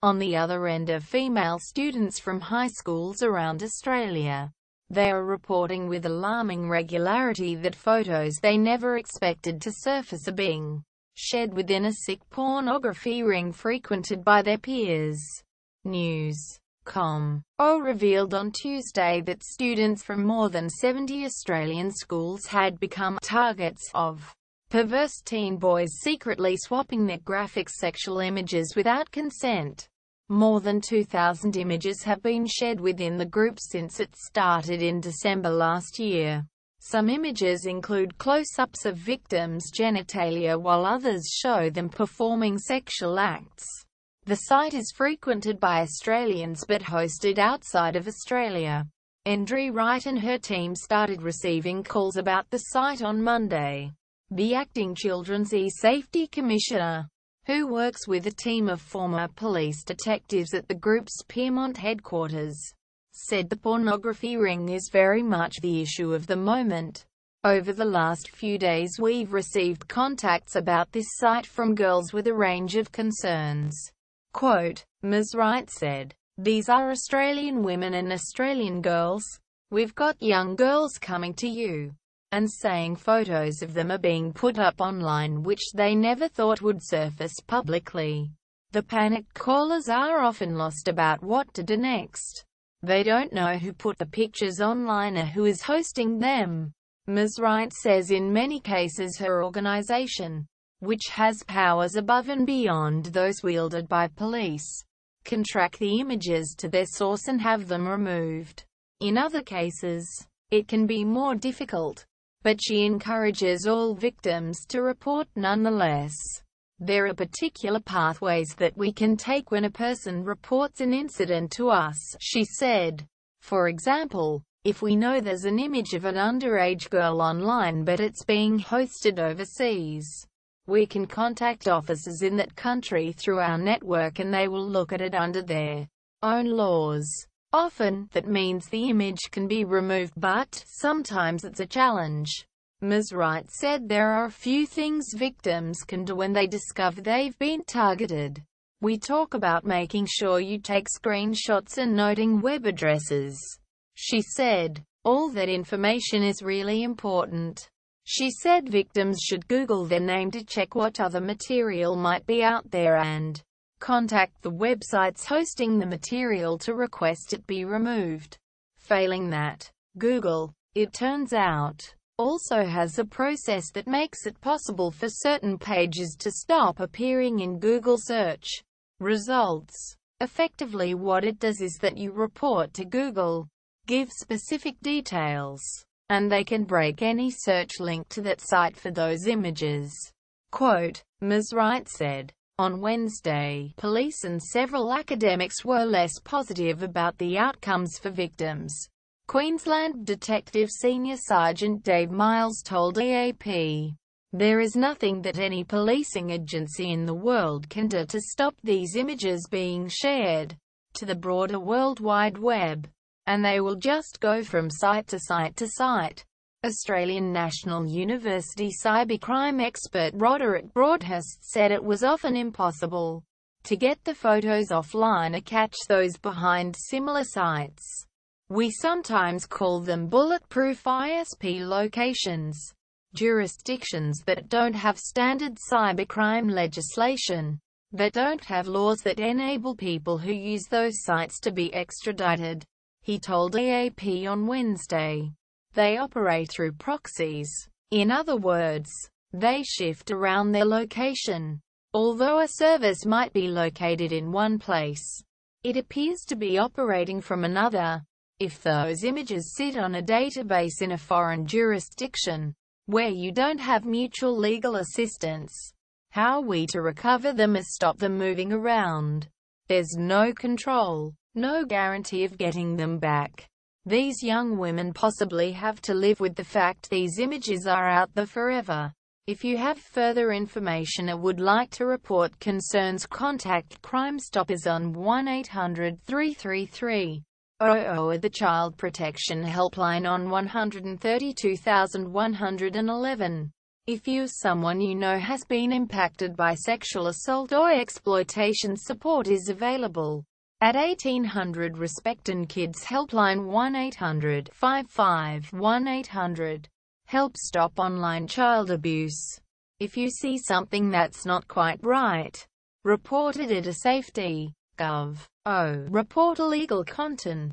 On the other end are female students from high schools around Australia. They are reporting with alarming regularity that photos they never expected to surface are being shared within a sick pornography ring frequented by their peers. News. Com. O revealed on Tuesday that students from more than 70 Australian schools had become targets of perverse teen boys secretly swapping their graphic sexual images without consent. More than 2,000 images have been shared within the group since it started in December last year. Some images include close-ups of victims' genitalia while others show them performing sexual acts. The site is frequented by Australians but hosted outside of Australia. Andree Wright and her team started receiving calls about the site on Monday. The acting Children's E-Safety Commissioner, who works with a team of former police detectives at the group's Pyrmont headquarters, said the pornography ring is very much the issue of the moment. Over the last few days we've received contacts about this site from girls with a range of concerns. Quote, Ms. Wright said, These are Australian women and Australian girls. We've got young girls coming to you and saying photos of them are being put up online which they never thought would surface publicly. The panicked callers are often lost about what to do next. They don't know who put the pictures online or who is hosting them. Ms. Wright says in many cases her organization which has powers above and beyond those wielded by police, can track the images to their source and have them removed. In other cases, it can be more difficult, but she encourages all victims to report nonetheless. There are particular pathways that we can take when a person reports an incident to us, she said. For example, if we know there's an image of an underage girl online but it's being hosted overseas, we can contact officers in that country through our network and they will look at it under their own laws. Often, that means the image can be removed but, sometimes it's a challenge. Ms. Wright said there are a few things victims can do when they discover they've been targeted. We talk about making sure you take screenshots and noting web addresses. She said, all that information is really important. She said victims should Google their name to check what other material might be out there and contact the websites hosting the material to request it be removed. Failing that, Google, it turns out, also has a process that makes it possible for certain pages to stop appearing in Google search results. Effectively what it does is that you report to Google, give specific details, and they can break any search link to that site for those images. Quote, Ms. Wright said, on Wednesday, police and several academics were less positive about the outcomes for victims. Queensland Detective Senior Sergeant Dave Miles told AAP, There is nothing that any policing agency in the world can do to stop these images being shared to the broader World Wide Web and they will just go from site to site to site. Australian National University cybercrime expert Roderick Broadhurst said it was often impossible to get the photos offline or catch those behind similar sites. We sometimes call them bulletproof ISP locations. Jurisdictions that don't have standard cybercrime legislation, that don't have laws that enable people who use those sites to be extradited he told AAP on Wednesday. They operate through proxies. In other words, they shift around their location. Although a service might be located in one place, it appears to be operating from another. If those images sit on a database in a foreign jurisdiction, where you don't have mutual legal assistance, how are we to recover them or stop them moving around? There's no control no guarantee of getting them back. These young women possibly have to live with the fact these images are out there forever. If you have further information or would like to report concerns contact Crime Stoppers on 1-800-333-00 or the Child Protection Helpline on 132,111. If you someone you know has been impacted by sexual assault or exploitation support is available. At 1800 Respectin Kids Helpline 1-800-55-1800. Help stop online child abuse. If you see something that's not quite right, report it at a safety. Gov. O. Report illegal content.